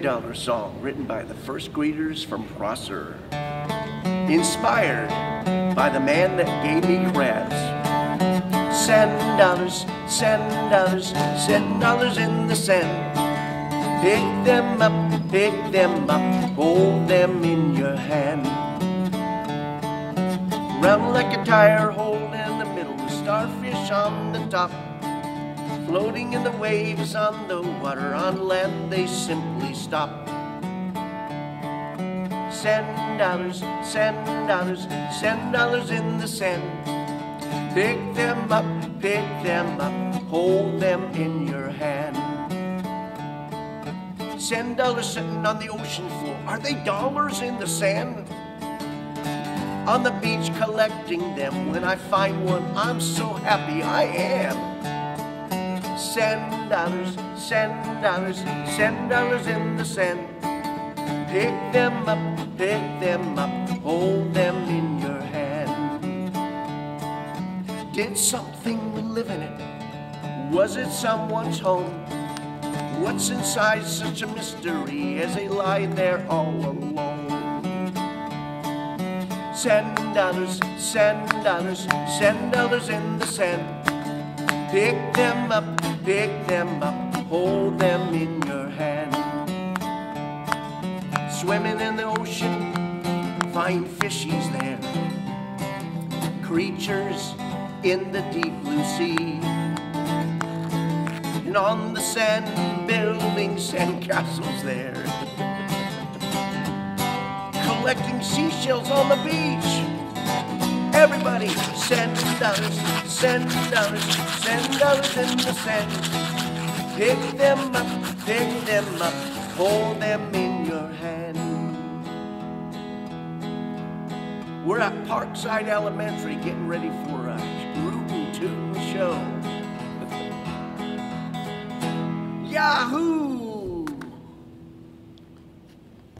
Dollar song written by the first greeters from Prosser. Inspired by the man that gave me crabs. Sand dollars, sand dollars, sand dollars in the sand. Pick them up, pick them up, hold them in your hand. Round like a tire hole in the middle, with starfish on the top. Floating in the waves on the water, on land they simply stop. Sand dollars, sand dollars, sand dollars in the sand. Pick them up, pick them up, hold them in your hand. Sand dollars sitting on the ocean floor. Are they dollars in the sand? On the beach collecting them. When I find one, I'm so happy I am. Sand dollars, sand dollars, sand dollars in the sand. Pick them up, pick them up, hold them in your hand. Did something live in it? Was it someone's home? What's inside such a mystery as they lie there all alone? Sand dollars, sand dollars, sand dollars in the sand. Pick them up, pick them up, hold them in your hand. Swimming in the ocean, find fishies there. Creatures in the deep blue sea. And on the sand, building sand castles there. Collecting seashells on the beach. Everybody sand dollars, sand dollars, sand dollars in the sand. Pick them up, pick them up, hold them in your hand. We're at Parkside Elementary getting ready for a Rootin' Tootin' show. Yahoo!